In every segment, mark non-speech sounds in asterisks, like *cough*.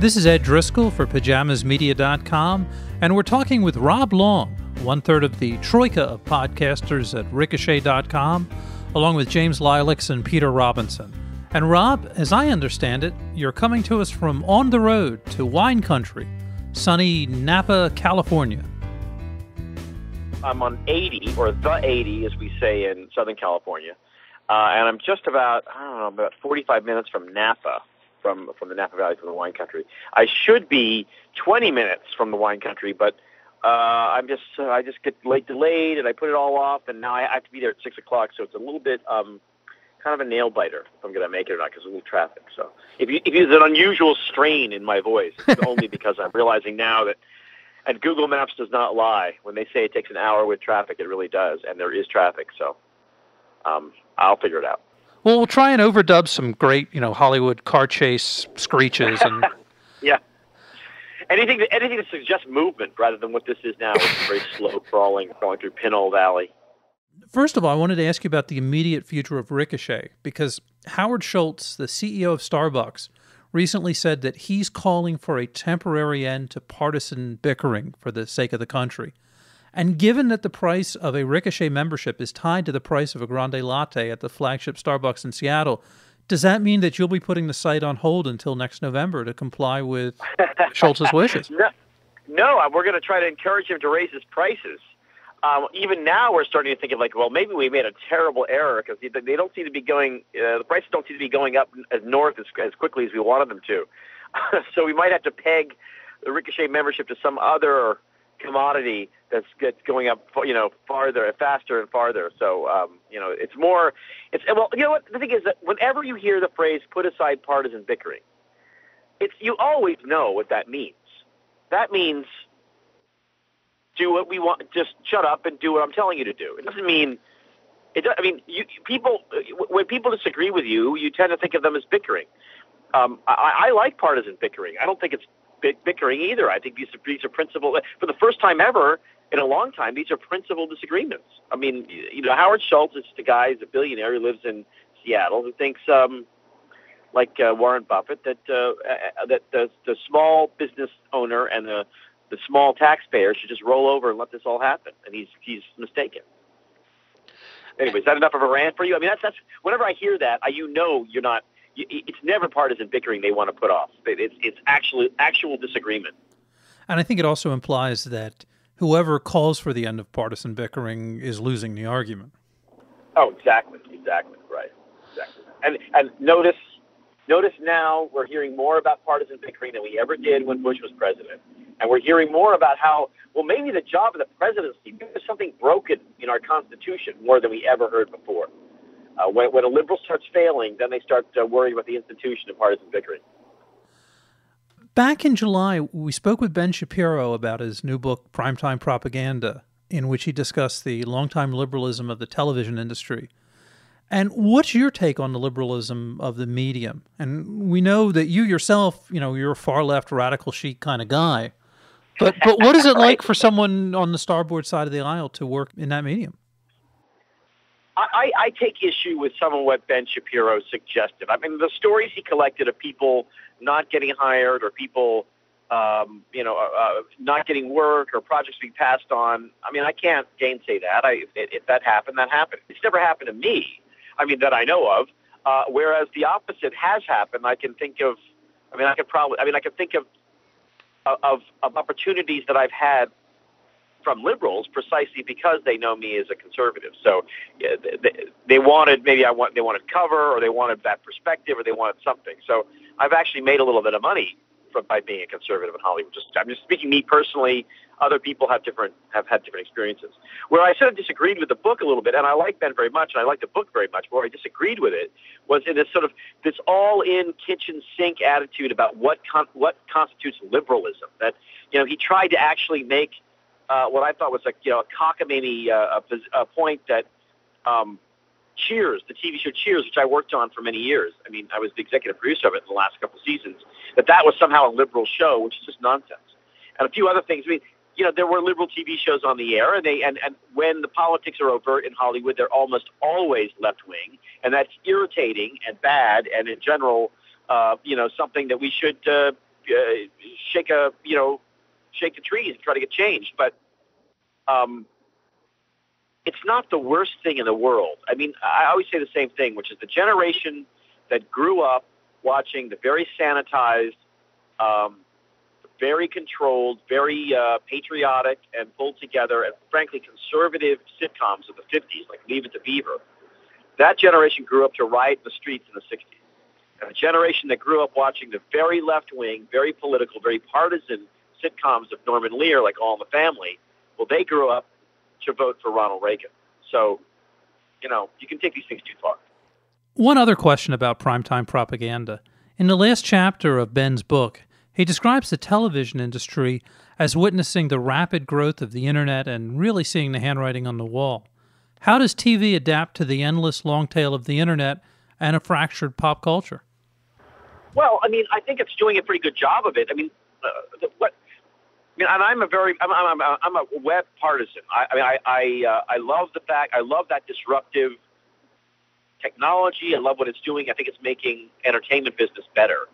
This is Ed Driscoll for PajamasMedia.com, and we're talking with Rob Long, one third of the troika of podcasters at Ricochet.com, along with James Lileks and Peter Robinson. And Rob, as I understand it, you're coming to us from on the road to wine country, sunny Napa, California. I'm on 80, or the 80, as we say in Southern California, uh, and I'm just about I don't know about 45 minutes from Napa, from from the Napa Valley from the wine country. I should be 20 minutes from the wine country, but uh, I'm just uh, I just get late delayed, and I put it all off, and now I have to be there at six o'clock, so it's a little bit um, kind of a nail biter if I'm going to make it or not because of the traffic. So if you if there's an unusual strain in my voice, it's *laughs* only because I'm realizing now that. And Google Maps does not lie. When they say it takes an hour with traffic, it really does, and there is traffic. So um, I'll figure it out. Well, we'll try and overdub some great, you know, Hollywood car chase screeches and. *laughs* yeah. Anything, anything that suggests movement rather than what this is now, which is very slow *laughs* crawling, crawling through Pinole Valley. First of all, I wanted to ask you about the immediate future of Ricochet because Howard Schultz, the CEO of Starbucks, recently said that he's calling for a temporary end to partisan bickering for the sake of the country. And given that the price of a Ricochet membership is tied to the price of a grande latte at the flagship Starbucks in Seattle, does that mean that you'll be putting the site on hold until next November to comply with *laughs* Schultz's wishes? No, no we're going to try to encourage him to raise his prices. Um, even now, we're starting to think of like, well, maybe we made a terrible error because they, they don't seem to be going. Uh, the prices don't seem to be going up as north as, as quickly as we wanted them to. *laughs* so we might have to peg the Ricochet membership to some other commodity that's going up, you know, farther, faster and farther. So, um, you know, it's more, it's well, you know what the thing is that whenever you hear the phrase "put aside partisan bickering," it's you always know what that means. That means do what we want. Just shut up and do what I'm telling you to do. It doesn't mean. It, I mean, you, people when people disagree with you, you tend to think of them as bickering. Um, I, I like partisan bickering. I don't think it's bickering either. I think these are, these are principal. For the first time ever in a long time, these are principal disagreements. I mean, you know, Howard Schultz is the guy, he's a billionaire who lives in Seattle, who thinks, um, like uh, Warren Buffett, that uh, uh, that the, the small business owner and the the small taxpayer should just roll over and let this all happen, and he's he's mistaken. Anyway, is that enough of a rant for you? I mean, that's that's whenever I hear that, I, you know, you're not it's never partisan bickering they want to put off. It's it's actually actual disagreement. And I think it also implies that whoever calls for the end of partisan bickering is losing the argument. Oh, exactly, exactly, right, exactly. And and notice notice now we're hearing more about partisan bickering than we ever did when Bush was president, and we're hearing more about how well maybe the job of the presidency is something broken in our constitution more than we ever heard before. Uh, when, when a liberal starts failing, then they start uh, worrying about the institution of partisan bickering. Back in July, we spoke with Ben Shapiro about his new book, Primetime Propaganda, in which he discussed the longtime liberalism of the television industry. And what's your take on the liberalism of the medium? And we know that you yourself, you know, you're a far left radical chic kind of guy. But but what is it *laughs* like for someone on the starboard side of the aisle to work in that medium? I, I take issue with some of what Ben Shapiro suggested. I mean, the stories he collected of people not getting hired or people, um, you know, uh, uh, not getting work or projects being passed on. I mean, I can't gainsay that. I, if, if that happened, that happened. It's never happened to me. I mean, that I know of. Uh, whereas the opposite has happened. I can think of. I mean, I could probably. I mean, I could think of of, of opportunities that I've had from liberals precisely because they know me as a conservative. So yeah, they, they wanted maybe I want they wanted cover or they wanted that perspective or they wanted something. So I've actually made a little bit of money from by being a conservative in Hollywood. Just I'm just speaking me personally. Other people have different have had different experiences. Where I sort of disagreed with the book a little bit, and I like Ben very much, and I like the book very much. But where I disagreed with it was in this sort of this all-in kitchen sink attitude about what con- what constitutes liberalism. That you know he tried to actually make uh, what I thought was like you know a cockamamie uh, a, a point that um, Cheers, the TV show Cheers, which I worked on for many years. I mean, I was the executive producer of it in the last couple seasons. That that was somehow a liberal show, which is just nonsense. And a few other things. I mean, you know, there were liberal TV shows on the air, and they and and when the politics are overt in Hollywood, they're almost always left wing, and that's irritating and bad, and in general, uh, you know, something that we should. Uh, uh, shake a you know shake the trees and try to get changed. But um, it's not the worst thing in the world. I mean, I always say the same thing, which is the generation that grew up watching the very sanitized, um, very controlled, very uh, patriotic and pulled together, and frankly conservative sitcoms of the 50s, like Leave It to Beaver. That generation grew up to riot in the streets in the 60s. And a generation that grew up watching the very left wing, very political, very partisan sitcoms of Norman Lear, like All in the Family, well, they grew up to vote for Ronald Reagan. So, you know, you can take these things too far. One other question about primetime propaganda. In the last chapter of Ben's book, he describes the television industry as witnessing the rapid growth of the internet and really seeing the handwriting on the wall. How does TV adapt to the endless long tail of the internet and a fractured pop culture? Well, I mean, I think it's doing a pretty good job of it. I mean, uh, what mean, and I'm a very, I'm, I'm, I'm a web partisan. I, I mean, I, I, uh, I love the fact, I love that disruptive technology. I love what it's doing. I think it's making entertainment business better.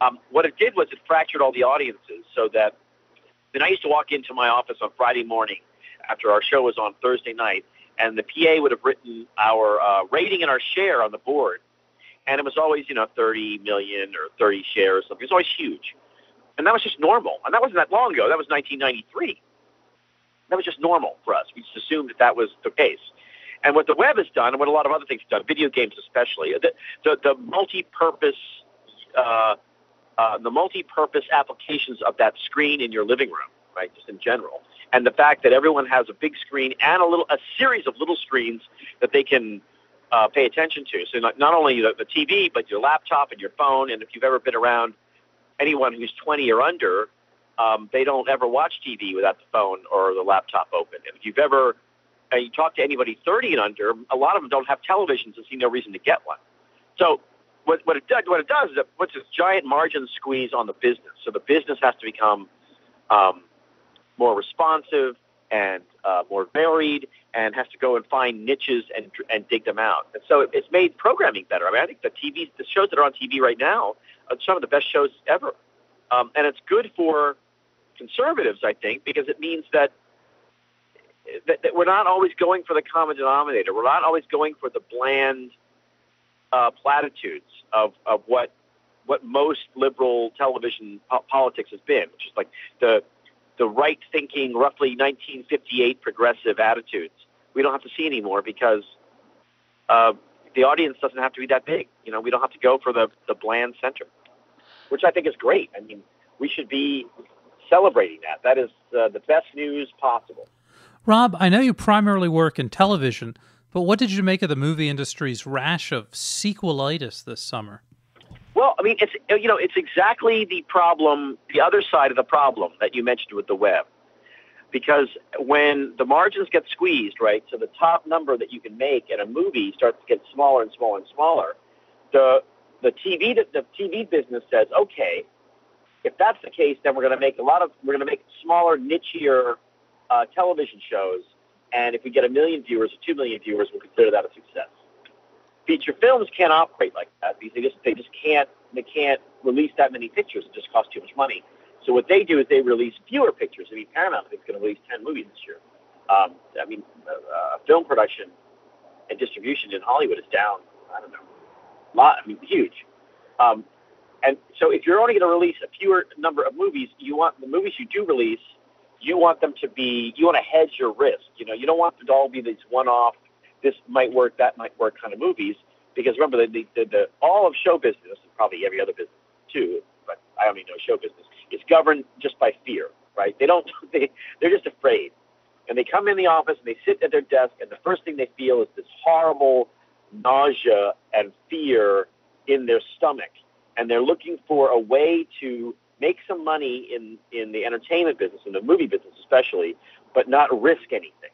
Um, what it did was it fractured all the audiences so that, then I used to walk into my office on Friday morning after our show was on Thursday night, and the PA would have written our uh, rating and our share on the board, and it was always, you know, 30 million or 30 shares. Something. It was always huge. And that was just normal. And that wasn't that long ago. That was 1993. That was just normal for us. We just assumed that that was the case. And what the web has done, and what a lot of other things have done, video games especially, the, the, the multi-purpose, uh, uh, the multi-purpose applications of that screen in your living room, right, just in general, and the fact that everyone has a big screen and a little, a series of little screens that they can uh, pay attention to. So not, not only the, the TV, but your laptop and your phone. And if you've ever been around anyone who's 20 or under, um, they don't ever watch TV without the phone or the laptop open. If you've ever uh, you talk to anybody 30 and under, a lot of them don't have televisions and see no reason to get one. So what, what it does, what it does is it puts this giant margin squeeze on the business. So the business has to become um, more responsive and uh, more varied, and has to go and find niches and and dig them out. And so it, it's made programming better. I mean, I think the TV, the shows that are on TV right now some of the best shows ever. Um, and it's good for conservatives, I think, because it means that, that, that we're not always going for the common denominator. We're not always going for the bland uh, platitudes of, of what what most liberal television po- politics has been, which is like the the right thinking, roughly 1958 progressive attitudes. We don't have to see anymore because uh, the audience doesn't have to be that big. You know, we don't have to go for the, the bland center, which I think is great. I mean, we should be celebrating that. That is uh, the best news possible. Rob, I know you primarily work in television, but what did you make of the movie industry's rash of sequelitis this summer? Well, I mean, it's you know, it's exactly the problem, the other side of the problem that you mentioned with the web because when the margins get squeezed, right, so the top number that you can make in a movie starts to get smaller and smaller and smaller, the the TV the TV business says, okay, if that's the case, then we're going to make a lot of we're going to make smaller, nichier uh, television shows, and if we get a million viewers or two million viewers, we'll consider that a success. Feature films can't operate like that because they just they just can't they can't release that many pictures. It just costs too much money. So what they do is they release fewer pictures. I mean, Paramount is going to release 10 movies this year. Um, I mean, uh, uh, film production and distribution in Hollywood is down, I don't know, lot, I mean, huge. Um, and so if you're only going to release a fewer number of movies, you want the movies you do release, you want them to be, you want to hedge your risk. You know, you don't want them to all be these one-off, this might work, that might work kind of movies. Because remember, the, the, the, the all of show business, and probably every other business too, but I only know show business, is governed just by fear, right? They don't, *laughs* they, they're just afraid. And they come in the office and they sit at their desk, and the first thing they feel is this horrible nausea and fear in their stomach. And they're looking for a way to make some money in, in the entertainment business, in the movie business especially, but not risk anything,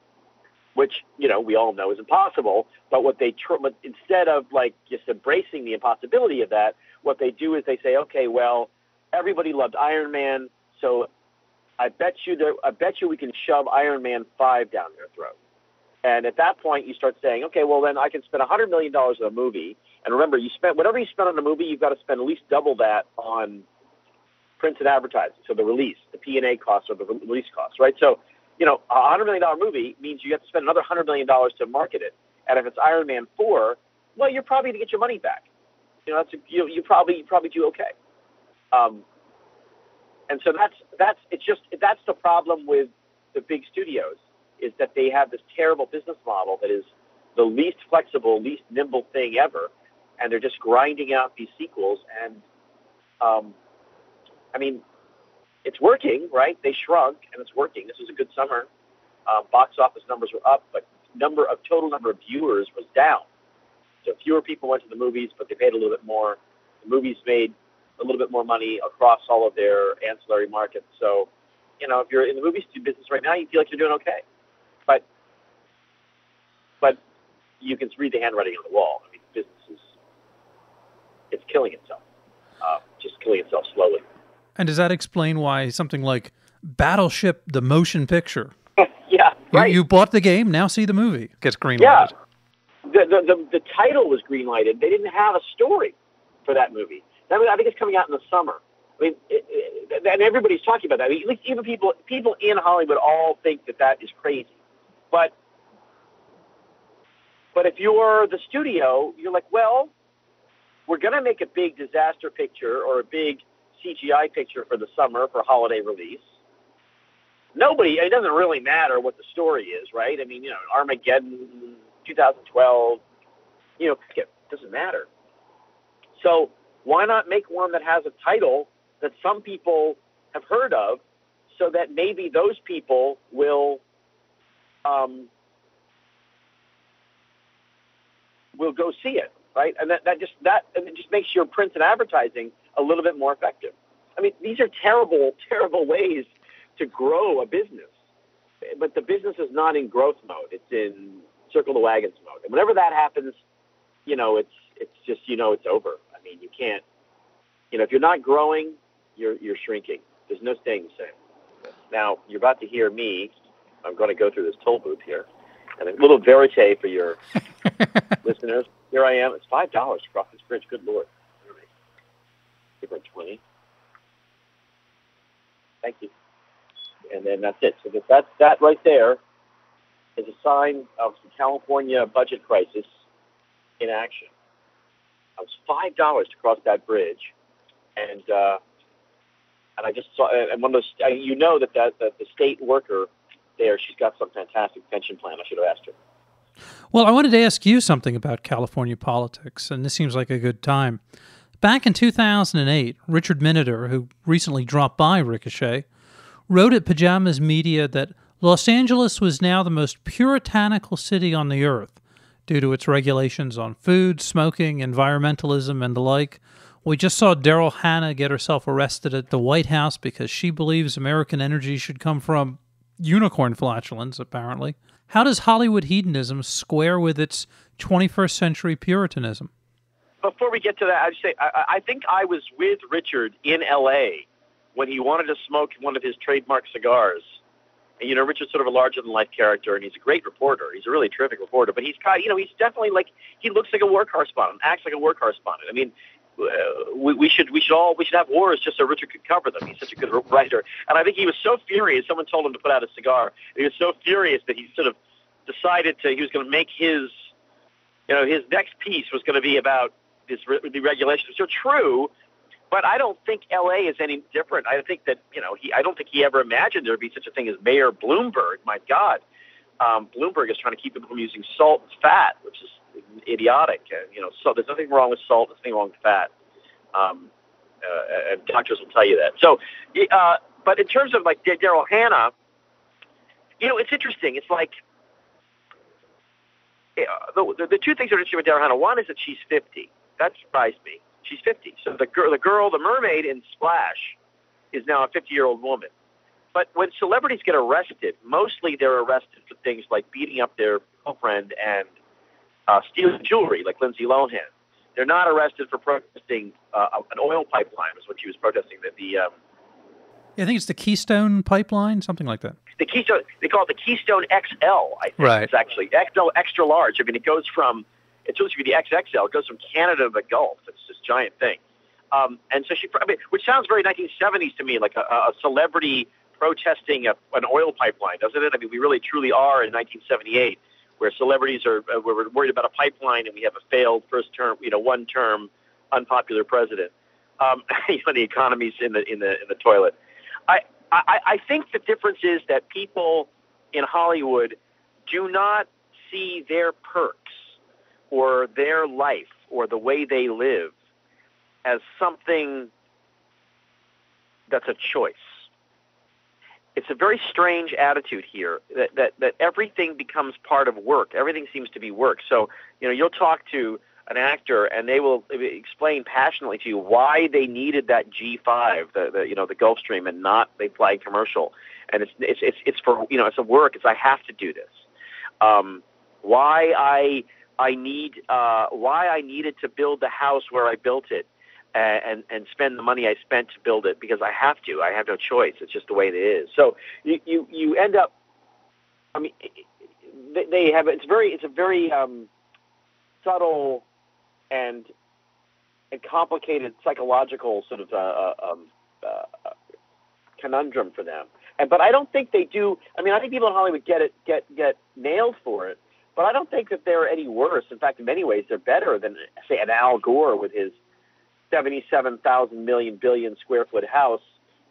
which, you know, we all know is impossible. But what they, tr- instead of like just embracing the impossibility of that, what they do is they say, okay, well, everybody loved Iron Man, so I bet you there, I bet you we can shove Iron Man five down their throat. And at that point, you start saying, okay, well then I can spend a hundred million dollars on a movie. And remember, you spend whatever you spend on a movie, you've got to spend at least double that on prints and advertising, so the release, the P and A costs or the release costs, right? So, you know, a hundred million dollar movie means you have to spend another hundred million dollars to market it. And if it's Iron Man four, well, you're probably going to get your money back. You know, that's a, you you probably you probably do okay. Um, and so that's that's it's just that's the problem with the big studios is that they have this terrible business model that is the least flexible, least nimble thing ever, and they're just grinding out these sequels. And um, I mean, it's working, right? They shrunk, and it's working. This was a good summer. Uh, box office numbers were up, but number of total number of viewers was down. So fewer people went to the movies, but they paid a little bit more. The movies made a little bit more money across all of their ancillary markets. So, you know, if you're in the movie business right now, you feel like you're doing okay. But, but you can read the handwriting on the wall. I mean, business is it's killing itself, uh, just killing itself slowly. And does that explain why something like Battleship, the motion picture? *laughs* yeah, right. You, you, bought the game, now see the movie. Gets greenlighted. Yeah. The, the, the, the title was greenlighted. They didn't have a story for that movie. I, mean, I think it's coming out in the summer. I mean, it, it, and everybody's talking about that. I mean, even people people in Hollywood all think that that is crazy. But but if you're the studio, you're like, well, we're going to make a big disaster picture or a big CGI picture for the summer for holiday release. Nobody, it doesn't really matter what the story is, right? I mean, you know, Armageddon, 2012, you know, it doesn't matter. So why not make one that has a title that some people have heard of so that maybe those people will um, will go see it, right? And that, that just that and it just makes your print and advertising a little bit more effective. I mean, these are terrible, *laughs* terrible ways to grow a business. But the business is not in growth mode; it's in circle the wagons mode. And whenever that happens, you know, it's it's just you know it's over. I mean, you can't, you know, if you're not growing, you're you're shrinking. There's no staying the same. Now you're about to hear me. I'm going to go through this toll booth here, and a little verite for your *laughs* listeners. Here I am. It's five dollars across this bridge. Good lord. Give her twenty. Thank you. And then that's it. So that that right there is a sign of the California budget crisis in action. It was five dollars to cross that bridge, and uh, and I just saw and one of those you know that that, that the state worker there she's got some fantastic pension plan. I should have asked her. Well, I wanted to ask you something about California politics, and this seems like a good time. Back in 2008, Richard Miniter, who recently dropped by Ricochet, wrote at Pajamas Media that Los Angeles was now the most puritanical city on the earth due to its regulations on food, smoking, environmentalism, and the like. We just saw Daryl Hannah get herself arrested at the White House because she believes American energy should come from unicorn flatulence, apparently. How does Hollywood hedonism square with its 21st century Puritanism? Before we get to that, I'd say I, I think I was with Richard in L.A. when he wanted to smoke one of his trademark cigars you know, Richard's sort of a larger than life character, and he's a great reporter. He's a really terrific reporter, but he's kind, you know, he's definitely like he looks like a war correspondent, acts like a war correspondent. I mean, uh, we, we should we should all we should have wars just so Richard could cover them. He's such a good writer, and I think he was so furious. Someone told him to put out a cigar. He was so furious that he sort of decided to he was going to make his, you know, his next piece was going to be about this the regulations. So true, but I don't think L.A. is any different. I think that you know he. I don't think he ever imagined there would be such a thing as Mayor Bloomberg. My God, um, Bloomberg is trying to keep people from using salt and fat, which is idiotic. Uh, you know, so there's nothing wrong with salt. There's nothing wrong with fat. Um, uh, and doctors will tell you that. So, uh, but in terms of like Daryl Hannah, you know, it's interesting. It's like uh, the, the, the two things that are interesting with Daryl Hannah. One is that she's 50. That surprised me. She's 50. So the girl, the girl, the mermaid in Splash, is now a 50 year old woman. But when celebrities get arrested, mostly they're arrested for things like beating up their girlfriend and uh, stealing jewelry, like Lindsay Lohan. They're not arrested for protesting uh, an oil pipeline, is what she was protesting. That the um, yeah, I think it's the Keystone Pipeline, something like that. The Keystone, they call it the Keystone XL. I think right. it's actually XL extra large. I mean, it goes from supposed to be the XXL. It goes from Canada to the Gulf. It's this giant thing. Um, and so she, mean, which sounds very 1970s to me, like a, a celebrity protesting a, an oil pipeline, doesn't it? I mean, we really truly are in 1978, where celebrities are uh, we're worried about a pipeline and we have a failed first term, you know, one term unpopular president. Um, *laughs* you know, the economy's in the in the in the toilet. I, I I think the difference is that people in Hollywood do not see their perks their life or the way they live as something that's a choice. It's a very strange attitude here that, that, that everything becomes part of work. Everything seems to be work. So, you know, you'll talk to an actor and they will explain passionately to you why they needed that G5, the, the you know, the Gulfstream and not the flag commercial. And it's, it's, it's, it's for, you know, it's a work. It's, I have to do this. Um, why I, I need, uh, why I needed to build the house where I built it and and spend the money I spent to build it because I have to. I have no choice. It's just the way it is. So you you, you end up. I mean, they, have. It's very. It's a very um, subtle and and complicated psychological sort of uh, uh, um, uh, conundrum for them. And but I don't think they do. I mean, I think people in Hollywood get it get get nailed for it. But I don't think that they're any worse. In fact, in many ways, they're better than say an Al Gore with his 77,000 million billion square foot house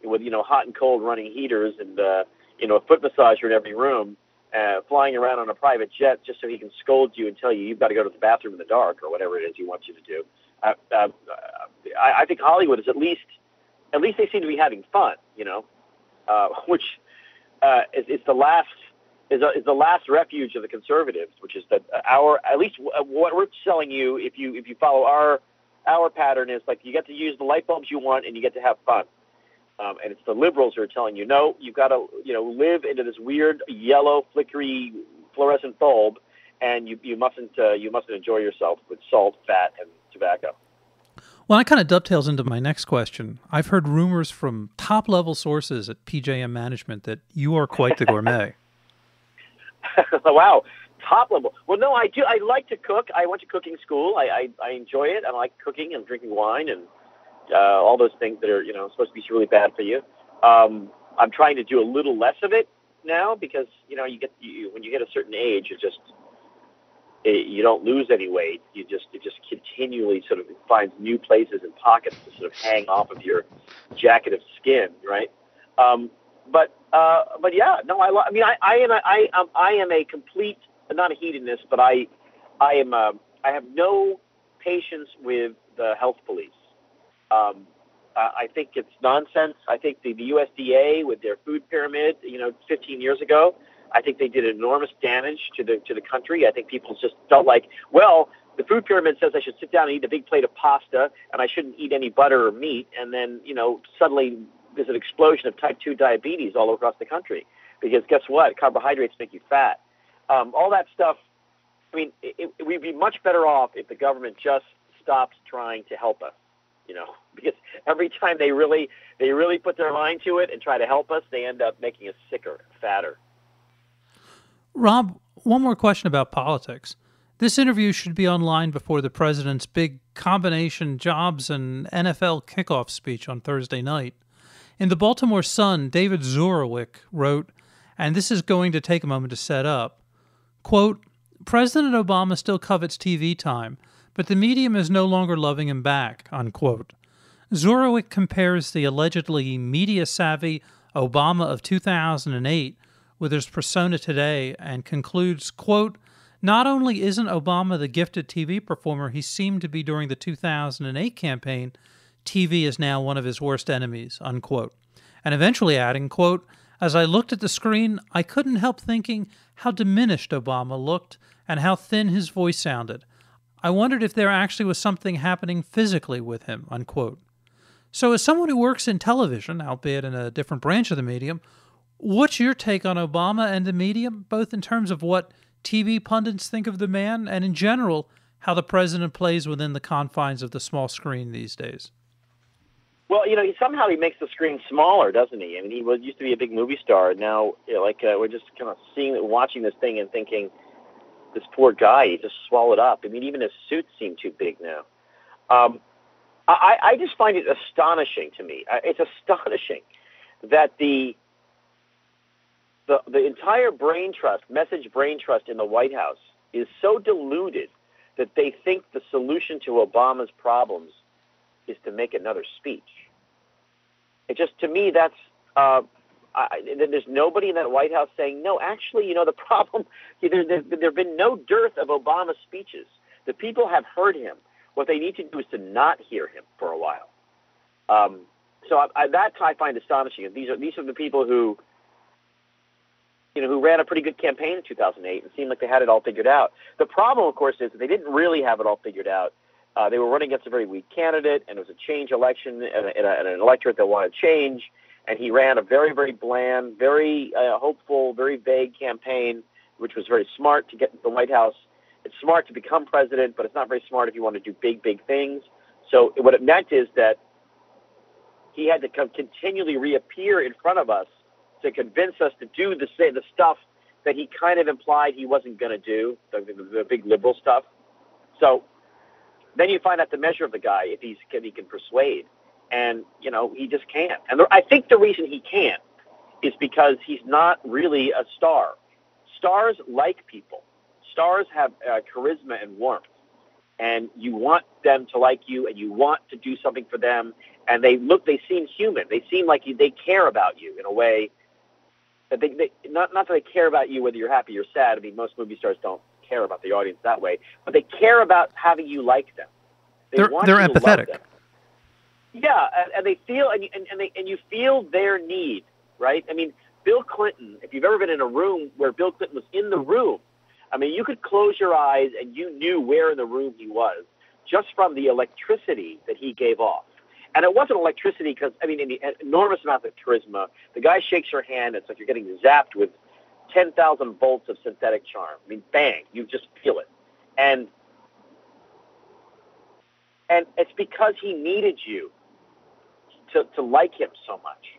with you know hot and cold running heaters and uh, you know a foot massager in every room, uh, flying around on a private jet just so he can scold you and tell you you've got to go to the bathroom in the dark or whatever it is he wants you to do. Uh, uh, I, I think Hollywood is at least at least they seem to be having fun, you know, uh, *laughs* which uh, is, is the last is, a, is the last refuge of the conservatives, which is that our at least what we're selling you if you if you follow our our pattern is like you get to use the light bulbs you want and you get to have fun. Um, and it's the liberals who are telling you, no, you've got to, you know, live into this weird yellow, flickery, fluorescent bulb, and you, you mustn't, uh, you mustn't enjoy yourself with salt, fat, and tobacco. Well, that kind of dovetails into my next question. I've heard rumors from top level sources at PJM Management that you are quite the gourmet. *laughs* *laughs* wow top level. Well, no, I do. I like to cook. I went to cooking school. I I, I enjoy it. I like cooking and drinking wine and uh, all those things that are you know supposed to be really bad for you. Um, I'm trying to do a little less of it now because you know you get you, when you get a certain age, it just it, you don't lose any weight. You just it just continually sort of finds new places and pockets to sort of hang off of your jacket of skin, right? Um, but uh, but yeah, no, I, I mean I I am a, I am I am a complete not a hedonist, but I, I am, uh, I have no patience with the health police. Um, I think it's nonsense. I think the, the USDA with their food pyramid, you know, 15 years ago, I think they did enormous damage to the to the country. I think people just felt like, well, the food pyramid says I should sit down and eat a big plate of pasta, and I shouldn't eat any butter or meat, and then you know suddenly there's an explosion of type 2 diabetes all across the country because guess what? Carbohydrates make you fat. Um, all that stuff. I mean, it, it, we'd be much better off if the government just stopped trying to help us. You know, *laughs* because every time they really they really put their mind to it and try to help us, they end up making us sicker, fatter. Rob, one more question about politics. This interview should be online before the president's big combination jobs and NFL kickoff speech on Thursday night. In the Baltimore Sun, David Zurawik wrote, and this is going to take a moment to set up Quote, President Obama still covets TV time, but the medium is no longer loving him back, unquote. Zurawik compares the allegedly media savvy Obama of 2008 with his persona today and concludes, quote, not only isn't Obama the gifted TV performer he seemed to be during the 2008 campaign, TV is now one of his worst enemies, unquote. And eventually adding, quote, as I looked at the screen, I couldn't help thinking how diminished Obama looked and how thin his voice sounded. I wondered if there actually was something happening physically with him. Unquote. So, as someone who works in television, albeit in a different branch of the medium, what's your take on Obama and the medium, both in terms of what TV pundits think of the man and in general, how the president plays within the confines of the small screen these days? Well, you know, he, somehow he makes the screen smaller, doesn't he? I mean, he was used to be a big movie star. Now, you know, like uh, we're just kind of seeing, watching this thing and thinking, this poor guy, he just swallowed up. I mean, even his suits seem too big now. Um, I, I just find it astonishing to me. It's astonishing that the the the entire brain trust, message brain trust in the White House is so diluted that they think the solution to Obama's problems is to make another speech. It just to me that's uh, I, there's nobody in that White House saying no. Actually, you know the *laughs* problem. There, there, there have been no dearth of Obama speeches. The people have heard him. What they need to do is to not hear him for a while. Um, so I, I, that I find astonishing. These are these are the people who, you know, who ran a pretty good campaign in 2008 and seemed like they had it all figured out. The problem, of course, is that they didn't really have it all figured out. Uh, they were running against a very weak candidate, and it was a change election and, a, a, an electorate that wanted change. And he ran a very, very bland, very uh, hopeful, very vague campaign, which was very smart to get the White House. It's smart to become president, but it's not very smart if you want to do big, big things. So what it meant is that he had to come continually reappear in front of us to convince us to do the the stuff that he kind of implied he wasn't going to do, the, the, the, big liberal stuff. So then you find out the measure of the guy if he's if he can persuade, and you know he just can't. And I think the reason he can't is because he's not really a star. Stars like people. Stars have uh, charisma and warmth and you want them to like you and you want to do something for them and they look they seem human they seem like you, they care about you in a way that they, they not not that they care about you whether you're happy or sad i mean most movie stars don't care about the audience that way but they care about having you like them they they're they're empathetic yeah and, and they feel and, and, and they and you feel their need right i mean bill clinton if you've ever been in a room where bill clinton was in the room I mean, you could close your eyes and you knew where in the room he was just from the electricity that he gave off. And it wasn't electricity because, I mean, an enormous amount of charisma. The guy shakes your hand. It's like you're getting zapped with 10,000 volts of synthetic charm. I mean, bang, you just feel it. And and it's because he needed you to, to like him so much.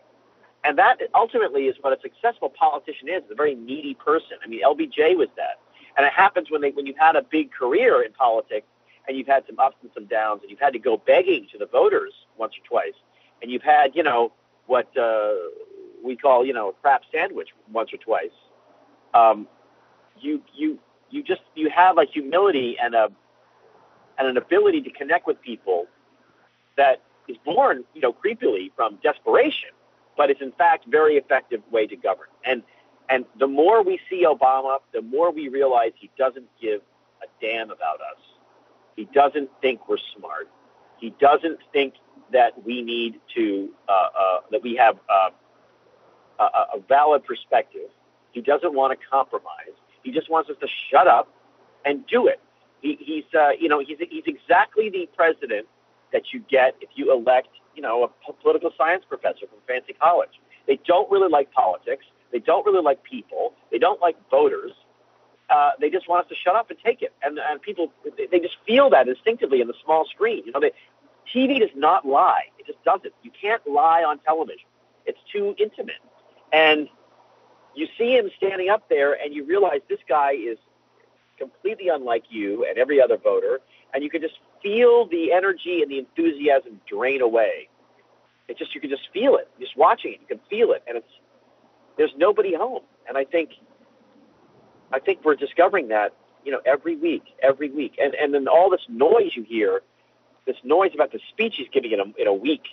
And that ultimately is what a successful politician is, a very needy person. I mean, LBJ was that. And it happens when they when you've had a big career in politics and you've had some ups and some downs and you've had to go begging to the voters once or twice and you've had you know what uh, we call you know a crap sandwich once or twice. Um, you you you just you have a humility and a and an ability to connect with people that is born you know creepily from desperation, but it's in fact very effective way to govern and and the more we see Obama, the more we realize he doesn't give a damn about us. He doesn't think we're smart. He doesn't think that we need to, uh, uh, that we have uh, a, a valid perspective. He doesn't want to compromise. He just wants us to shut up and do it. He, he's, uh, you know, he's, he's exactly the president that you get if you elect, you know, a political science professor from fancy college. They don't really like politics. They don't really like people. They don't like voters. Uh, they just want us to shut up and take it. And, and people, they just feel that instinctively in the small screen. You know, they, TV does not lie. It just doesn't. You can't lie on television. It's too intimate. And you see him standing up there, and you realize this guy is completely unlike you and every other voter, and you can just feel the energy and the enthusiasm drain away. It just you can just feel it. Just watching it, you can feel it, and it's there's nobody home. And I think I think we're discovering that, you know, every week, every week. And and then all this noise you hear, this noise about the speech he's giving in a in a week.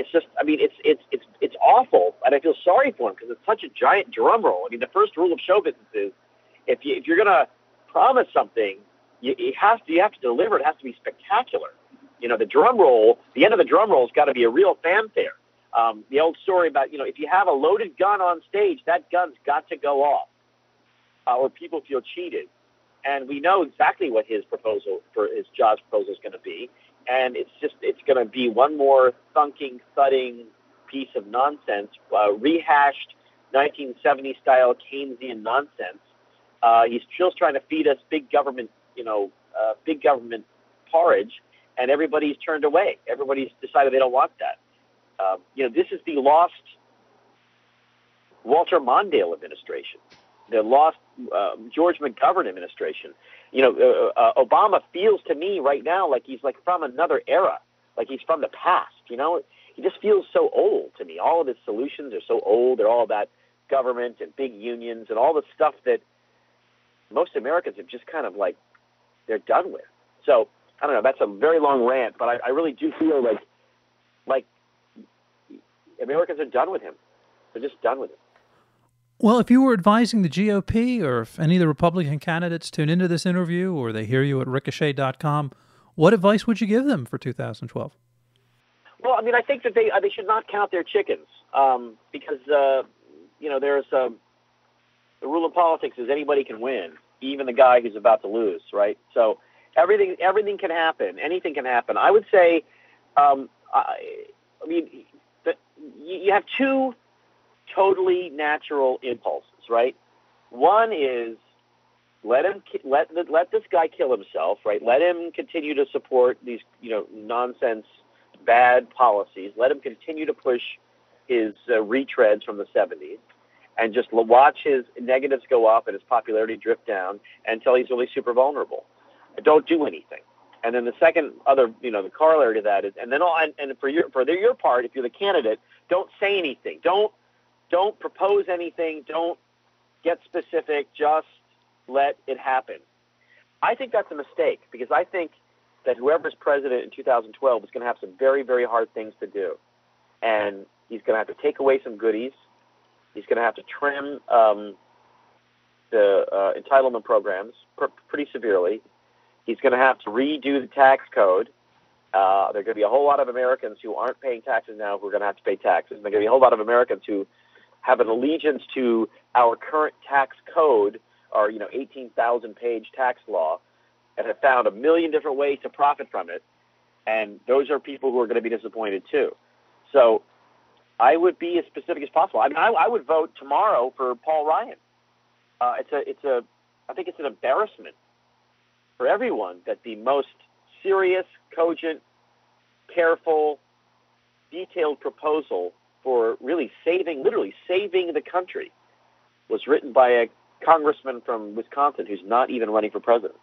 It's just, I mean, it's it's it's it's awful, and I feel sorry for him because it's such a giant drum roll. I mean, the first rule of show business is if you if you're gonna promise something, you, you have to you have to deliver. It has to be spectacular. You know, the drum roll, the end of the drum roll has got to be a real fanfare. Um, the old story about, you know, if you have a loaded gun on stage, that gun's got to go off uh, or people feel cheated. And we know exactly what his proposal for his jobs proposal is going to be. And it's just, it's going to be one more thunking, thudding piece of nonsense, uh, rehashed 1970 style Keynesian nonsense. Uh, he's still trying to feed us big government, you know, uh, big government porridge, and everybody's turned away. Everybody's decided they don't want that. Um, you know, this is the lost Walter Mondale administration, the lost uh, George McGovern administration. You know, uh, uh, Obama feels to me right now like he's like from another era. like he's from the past. You know, he just feels so old to me. All of his solutions are so old. They're all about government and big unions and all the stuff that most Americans have just kind of like they're done with. So I don't know. That's a very long rant, but I, I really do feel like like Americans are done with him. They're just done with him. Well, if you were advising the GOP or if any of the Republican candidates tune into this interview or they hear you at ricochet.com, what advice would you give them for 2012? Well, I mean, I think that they uh, they should not count their chickens um, because uh, you know there's um, the rule of politics is anybody can win, even the guy who's about to lose, right? So everything everything can happen, anything can happen. I would say, um, I, I mean, the, you have two totally natural impulses, right? One is let him let let this guy kill himself, right? Let him continue to support these you know nonsense bad policies. Let him continue to push his uh, retreads from the 70s and just watch his negatives go up and his popularity drift down until he's really super vulnerable. Don't do anything. And then the second other, you know, the corollary to that is, and then all, and, and for your for your part, if you're the candidate, don't say anything. Don't don't propose anything. Don't get specific. Just let it happen. I think that's a mistake because I think that whoever's president in 2012 is going to have some very, very hard things to do. And he's going to have to take away some goodies. He's going to have to trim um, the uh, entitlement programs pr- pretty severely. He's going to have to redo the tax code. Uh, there are going to be a whole lot of Americans who aren't paying taxes now who are going to have to pay taxes. And there are going to be a whole lot of Americans who have an allegiance to our current tax code, our you know 18,000 page tax law, and have found a million different ways to profit from it. And those are people who are going to be disappointed too. So I would be as specific as possible. I mean, I, I would vote tomorrow for Paul Ryan. Uh, it's a, it's a, I think it's an embarrassment for everyone that the most serious, cogent, careful, detailed proposal for really saving, literally saving the country, was written by a congressman from Wisconsin who's not even running for president.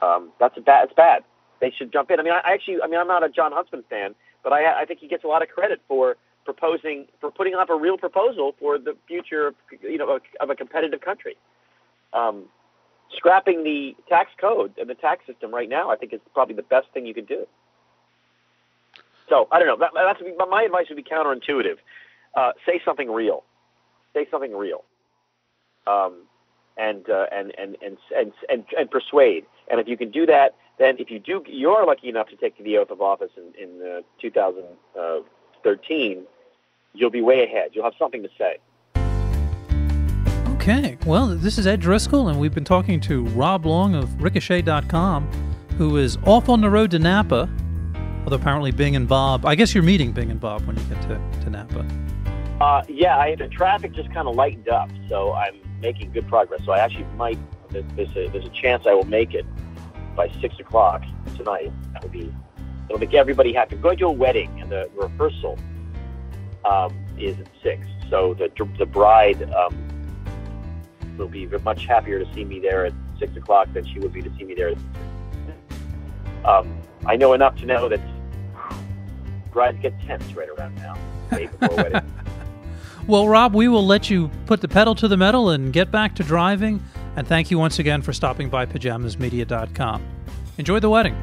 Um, that's a bad. It's bad. They should jump in. I mean, I actually, I mean, I'm not a Jon Huntsman fan, but I, I think he gets a lot of credit for proposing, for putting up a real proposal for the future, of, you know, of, of a competitive country. Um, scrapping the tax code and the tax system right now, I think is probably the best thing you could do. So I don't know. That, that's my advice would be counterintuitive. Uh, say something real. Say something real. Um, and, uh, and, and, and, and, and, and persuade. And if you can do that, then if you do, you're lucky enough to take the oath of office in, in uh, 2013, you'll be way ahead. You'll have something to say. Okay. Well, this is Ed Driscoll, and we've been talking to Rob Long of Ricochet.com, who is off on the road to Napa. Although apparently Bing and Bob, I guess you're meeting Bing and Bob when you get to, to Napa. Uh, yeah, I, the traffic just kind of lightened up, so I'm making good progress. So I actually might, there's a, there's a chance I will make it by 6 o'clock tonight. That would be, it'll make everybody happy. I'm going to a wedding, and the rehearsal um, is at 6. So the, the bride um, will be much happier to see me there at 6 o'clock than she would be to see me there at 6. Um, I know enough to know that brides get tense right around now. *laughs* Well, Rob, we will let you put the pedal to the metal and get back to driving. And thank you once again for stopping by pajamasmedia.com. Enjoy the wedding.